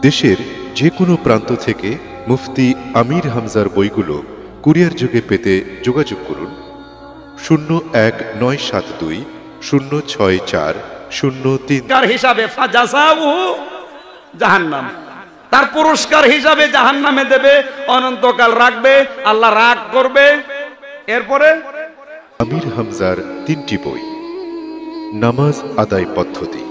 দেশের যে কোনো প্রান্ত থেকে মুফতি আমির হামজার বইগুলো কুরিয়ার যুগে পেতে যোগাযোগ করুন। শূন্য এক নয় সাত দুই শূন্য ছয় চার শূন্য তিন। হিসাবে জাহান্নাম। তার পুরস্কার হিসাবে জাহান্নামে দেবে অনন্তকাল রাখবে আল্লাহ রাগ করবে। এরপরে? আমির হামজার তিনটি বই। নামাজ আদায় পদ্ধতি।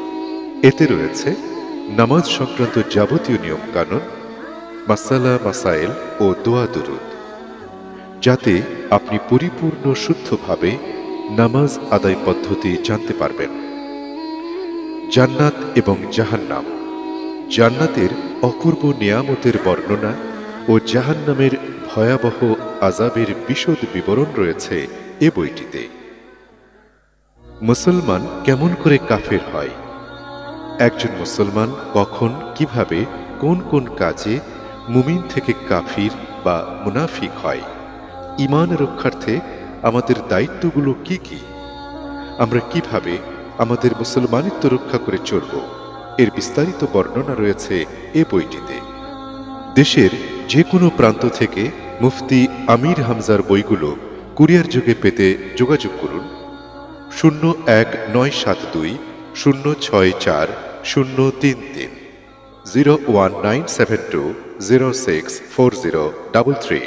এতে রয়েছে নামাজ সংক্রান্ত যাবতীয় নিয়ম কানুন মাসালা, মাসাইল ও দোয়া দুরুদ, যাতে আপনি পরিপূর্ণ শুদ্ধভাবে নামাজ আদায় পদ্ধতি জানতে পারবেন। জান্নাত এবং জাহান্নাম, জান্নাতের অপূর্ব নিয়ামতের বর্ণনা ও জাহান্নামের ভয়াবহ আজাবের বিশদ বিবরণ রয়েছে এ বইটিতে। মুসলমান কেমন করে কাফের হয়? একজন মুসলমান কখন, কীভাবে, কোন কোন কাজে মুমিন থেকে কাফির বা মুনাফিক হয়? ইমান রক্ষার্থে আমাদের দায়িত্বগুলো কি কি? আমরা কীভাবে আমাদের মুসলমানিত্ব রক্ষা করে চলব? এর বিস্তারিত বর্ণনা রয়েছে এ বইটিতে। দেশের যে কোনো প্রান্ত থেকে মুফতি আমির হামজার বইগুলো কুরিয়ার যুগে পেতে যোগাযোগ করুন। শূন্য এক নয় সাত দুই শূন্য ছয় চার শূন্য তিন তিন zero one nine seven two zero six four zero double three